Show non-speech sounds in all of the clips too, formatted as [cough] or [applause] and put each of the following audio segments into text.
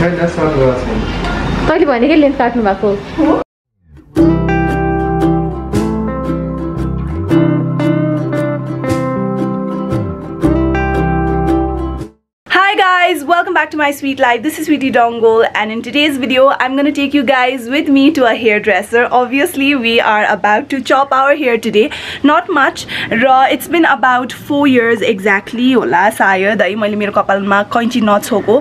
तैँले भनेकै लेन्थ काट्नु भएको guys, welcome back to my sweet life. This is Sweetie Dongol and in today's video I'm gonna take you guys with me to a hairdresser. Obviously we are about to chop our hair today. Not much. र it's been about 4 years exactly होला सायद है मैले मेरो कपालमा कैँची नछोको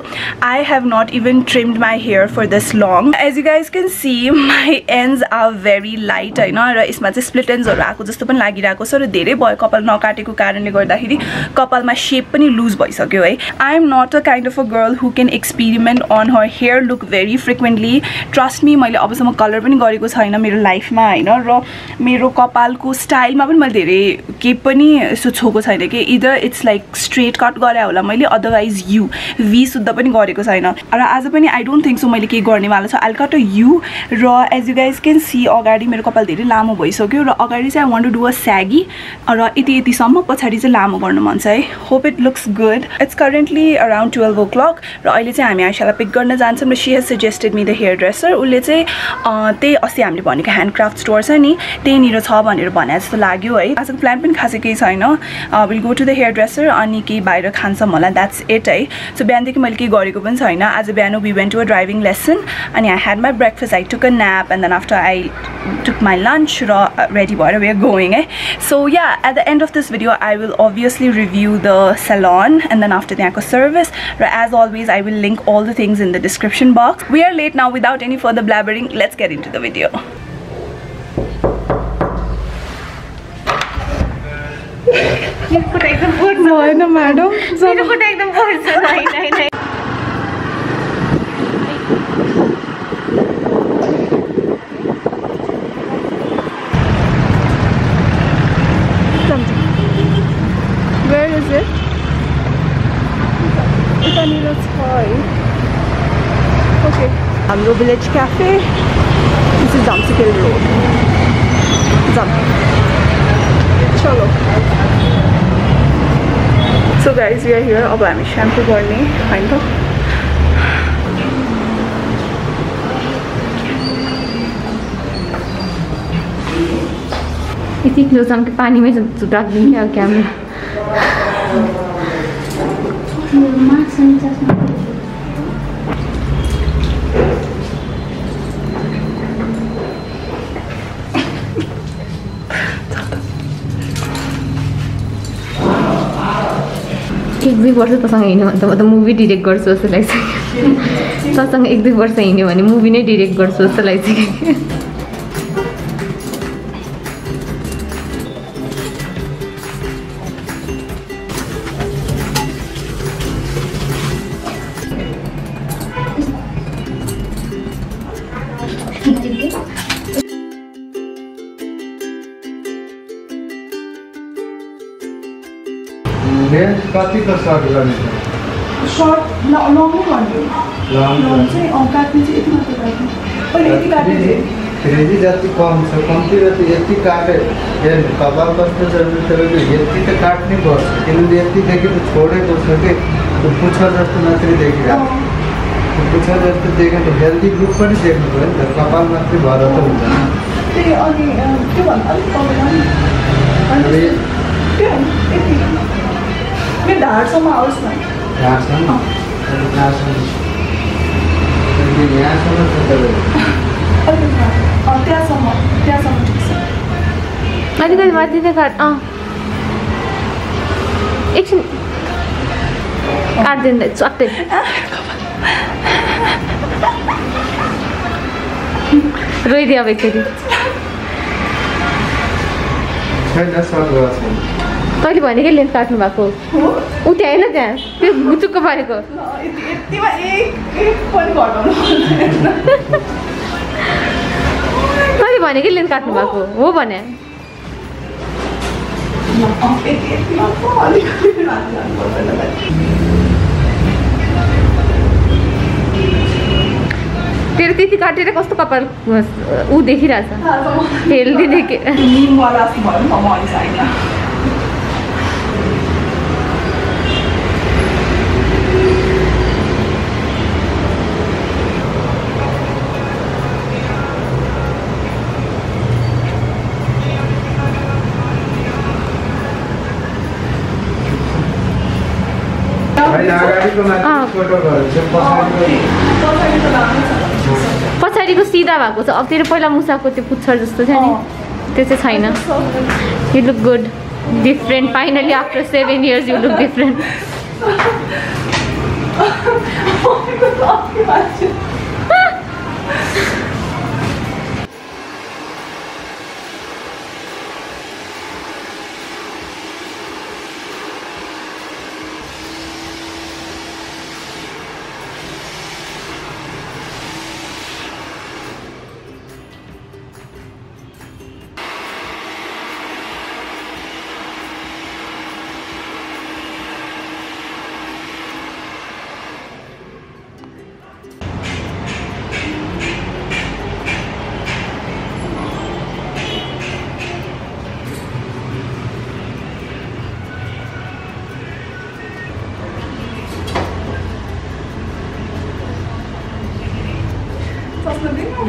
I have not even trimmed my hair for this long. As you guys can see my [laughs] ends are very light होइन र यसमा चाहिँ split ends आएको जस्तो पनि लागिरहेको छ र धेरै भयो कपाल नकाटेको कारणले गर्दाखेरि कपालमा सेप पनि लुज भइसक्यो है I am not a kind Of a girl who can experiment on her hair look very frequently trust me मैले अबसम्म कलर पनि गरेको छैन मेरो लाइफमा होइन? र मेरो कपालको स्टाइलमा पनि मैले धेरै केही पनि यसो छोएको छैन कि either it's like straight cut गरे होला मैले अदरवाइज यु भी शुद्ध पनि गरेको छैन। र आज पनि आई डोन्ट थिङ्क सो मैले केही गर्नेवाला छु। आल कट यु र as you guys can see अगाडि मेरो कपाल धेरै लामो भइसक्यो र अगाडि चाहिँ I want to do a shaggy र यति यतिसम्म पछाडि चाहिँ लामो गर्नु मन छ है। Hope it looks good it's currently around twelve o'clock र अहिले चाहिँ हामी आइसालाई पिक गर्न जान्छौँ र she has suggested me the hairdresser उसले चाहिँ अँ, त्यही अस्ति हामीले भनेको ह्यान्डक्राफ्ट स्टोर छ नि त्यहीँनिर छ भनेर भने जस्तो लाग्यो है। आजको प्लान पनि खासै केही छैन। Will go to the hairdresser अनि केही बाहिर खान्छौँ होला द्याट्स इट है। सो बिहानदेखि मैले केही गरेको पनि छैन। आज बिहान we went to a driving lesson अनि I had my breakfast I took a nap and then after I took my lunch र रेडी भएर वे गोइङ है so yeah at the end of this video I will obviously review the salon and then after त्यहाँको service as always I will link all the things in the description box. We are late now without any further blabbering. Let's get into the video. एकदम पर्छ होइन madam मेरो खुट्टा एकदम पर्छ नाइ नाइ नाइ Okay हाम्रो village cafe this is Jhamsikhel road जम चलो। So guys we are here अब हामी स्याम्पू गर्ने होइन त। यति क्लोजसम्म कि पानीमै राखिदिन्थ्यो अब क्यामेरा एक दुई वर्ष तसँग हिँड्यो भने त म त मुभी डिरेक्ट गर्छु जस्तो लागिसक्यो। तसँग एक दुई वर्ष हिँड्यो भने मुभी नै डिरेक्ट गर्छु जस्तो लागिसक्यो। लेन्थ कतिको सर्ट गर्ने छ सर्ट लङै भन्यो लङ लङ चाहिँ अँ काट्ने चाहिँ यति मात्र काट्ने पहिला यति काट्ने थिएँ थ्रिजी जति कम छ कम्ती र त यति काटे हेर्नु कपाल कस्तो छ भने तपाईँको यति त काट्नै पर्छ किनभने यतिदेखि त छोडेको छ कि त्यो पुच्छर जस्तो मात्रै देखिरहेको त्यो पुच्छर जस्तो देख्यो भने हेल्दी लुक पनि देख्नु पऱ्यो नि त कपाल मात्रै भएर त हुँदैन त्यही अनि अँ, त्योभन्दा अलिक ढाडसम्म आओस् न। त्यहाँसम्म त्यहाँसम्म ठिक छ। अलिकति माथि नै काट अँ। एकछिन। काटिदिँदा चट्टै रोइदियो अब एकचोटि। तैँले भनेकै लेन्थ काट्नु भएको? ऊ त्यहाँ होइन त्यहाँ। त्यो गुचुक्क पारेको। तैँले भनेकै लेन्थ काट्नु भएको? हो भने। तेरो त्यति काटेर कस्तो कपाल ऊ देखिरहेछ? हेल्दी देखे पछाडिको सिधा भएको छ। अब तेरो पहिला मुसाको त्यो पुच्छर जस्तो थियो नि। त्यो चाहिँ छैन। You look good different finally after seven years you look different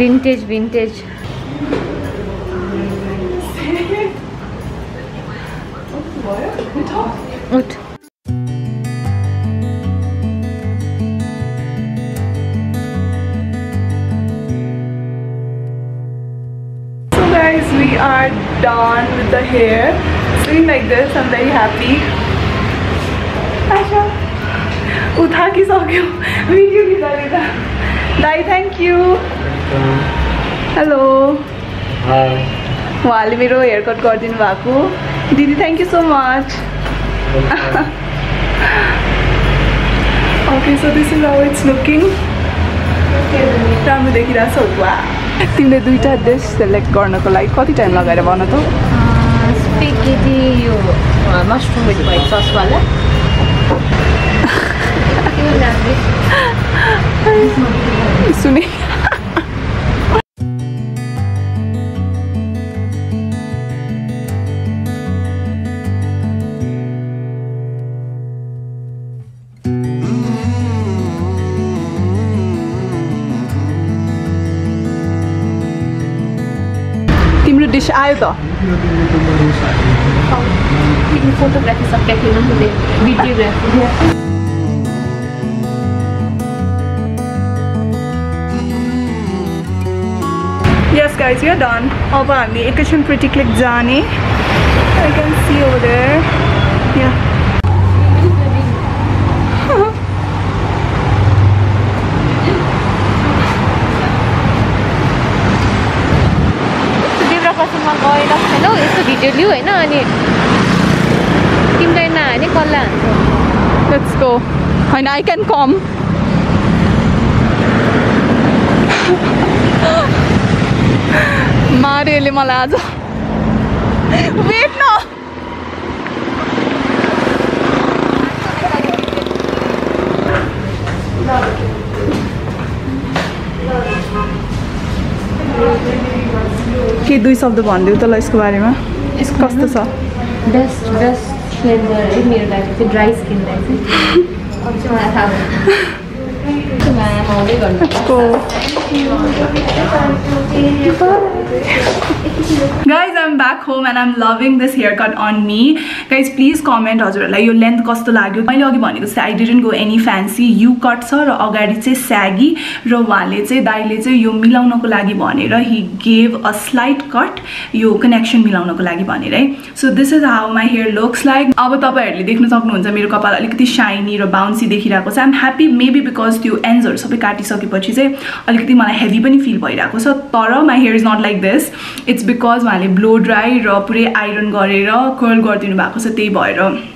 vintage vintage Ut. So guys, we are done with the hair. Sitting like this, I'm very happy. Asha, utha ki sokyo video ki दाई thank you hello उहाँले मेरो hair cut गरिदिनु भएको दिदी thank you so much okay so this is how it's looking राम्रो देखिरहेको छ वा तिमीले दुईवटा डिस सेलेक्ट गर्नको लागि कति टाइम लगाएर भन त स्पेगेटी यो मसरुम विथ वाइट ससवाला सुने। तिम्रो डिस आयो त? फोटोग्राफी सब क्या भिडियोग्राफी यस गाइज यो डन अब हामी एकैछिन प्रिटी क्लिक जाने I can see over there या देव्रापासमा गएर छैनौ यस्तो भिडियो लिऊ होइन अनि तिमीलाई नहाने कसलाई हान्छ लेट्स गो होइन आई क्यान कम माऱ्यो यसले मलाई आज। वेट न के दुई शब्द भनिदिउ त ल यसको बारेमा? कस्तो छ? बेस्ट बेस्ट फ्लेभर मेरो लागि चाहिँ ड्राई चाहिँ अब चाहिँ थाहा भयो म्याम आउँदै गर्नु को Guys, I'm back home and I'm loving this haircut on me. Guys, please comment हजुरहरूलाई यो लेन्थ कस्तो लाग्यो? मैले अघि भनेको जस्तै I didn't go any fancy U cut छ र अगाडि चाहिँ स्यागी र उहाँले चाहिँ दाइले चाहिँ यो मिलाउनको लागि भनेर he gave a slight cut यो कनेक्सन मिलाउनको लागि भनेर है? So this is how my hair looks like अब तपाईँहरूले देख्न सक्नुहुन्छ मेरो कपाल अलिकति साइनी र बााउन्सी देखिरहेको छ। आइम ह्याप्पी मेबी बिकज त्यो एन्ड्सहरू सबै काटिसकेपछि चाहिँ अलिकति मलाई हेभी पनि फिल भइरहेको छ। तर my hair is not like this it's because उहाँले ब्लो ड्राई र पुरै आइरन गरेर कर्ल गरिदिनु भएको छ त्यही भएर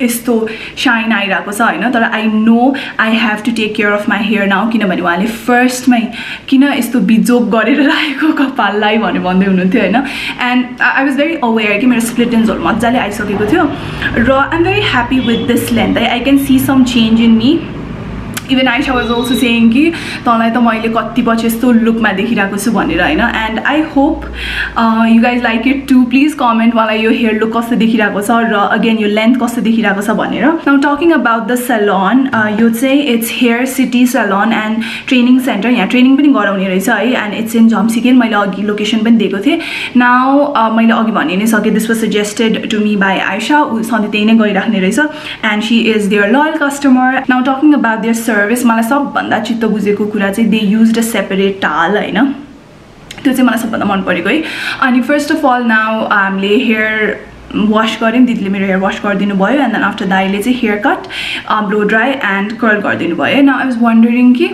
यस्तो साइन आइरहेको छ होइन? तर I know I have to take care of my hair now किनभने उहाँले फर्स्टमै किन यस्तो बिजोप गरेर राखेको कपाललाई भनेर भन्दै हुनुहुन्थ्यो होइन? And I was very aware कि मेरो स्प्लिटेन्सहरू मजाले आइसकेको थियो। र I am very happy with this length है I can see some change in me even Aisa was also saying कि तँलाई त मैले कति पछि यस्तो लुकमा देखिरहेको छु भनेर होइन and I hope you guys like it too please comment मलाई यो हेयर लुक कस्तो देखिरहेको छ र अगेन यो लेन्थ कस्तो देखिरहेको छ भनेर now talking about the salon यो चाहिँ it's hair city salon and training center यहाँ ट्रेनिङ पनि गराउने रहेछ है एन्ड इट्स इन झम्सिकेन मैले अघि लोकेसन पनि दिएको थिएँ। नाउ मैले अघि भनि नै सकेँ this was suggested to me by Aisa ऊ सधैँ त्यही नै गरिराख्ने रहेछ and she is there loyal customer now talking about their service मलाई सबभन्दा चित्त बुझेको कुरा चाहिँ दे युज अ सेपरेट टाल होइन? त्यो चाहिँ मलाई सबभन्दा मन परेको है। अनि फर्स्ट अफ अल नाउ हामीले हेयर वास गऱ्यौँ दिदीले मेरो हेयर वास गरिदिनु भयो एन्ड देन आफ्टर दाइले चाहिँ hair cut blow dry and curl गरिदिनु भयो। न आई वाज वन्डरिङ कि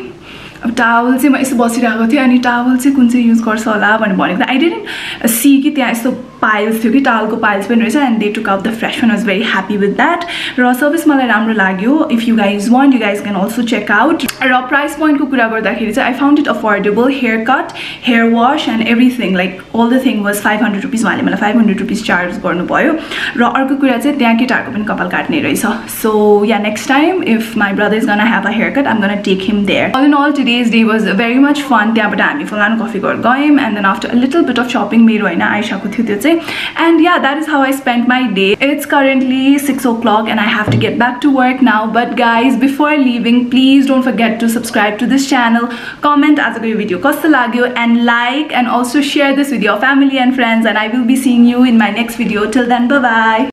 अब टावल चाहिँ म यसो बसिरहेको थिएँ अनि टावल चाहिँ कुन चाहिँ युज गर्छ होला भनेर भनेको आई डिडन्ट सी कि त्यहाँ यस्तो पाइल्स थियो कि टावलको पाइल्स पनि रहेछ and they took out the fresh one was very happy with that र सर्भिस मलाई राम्रो लाग्यो. If you guys want you guys can also check out र प्राइस पोइन्टको कुरा गर्दाखेरि चाहिँ I found it affordable hair cut hair wash and everything like all the thing was five hundred rupees उहाँले मलाई फाइभ हन्ड्रेड रुपिस चार्ज गर्नुभयो। र अर्को कुरा चाहिँ त्यहाँ केटाहरूको पनि कपाल काट्ने रहेछ। So yeah next time if my brother is gonna have a hair cut I'm gonna take him there all in all today's day was very much fun त्यहाँबाट हामी फलानु कफी घर गयौँ and then after little bit of shopping मेरो होइन आइसकेको थियो त्यो चाहिँ and yeah that is how I spent my day. It's currently 6 o'clock and I have to get back to work now. But guys before leaving please don't forget to subscribe to this channel comment as a video and like and also share this with your family and friends. And I will be seeing you in my next video. Till then bye bye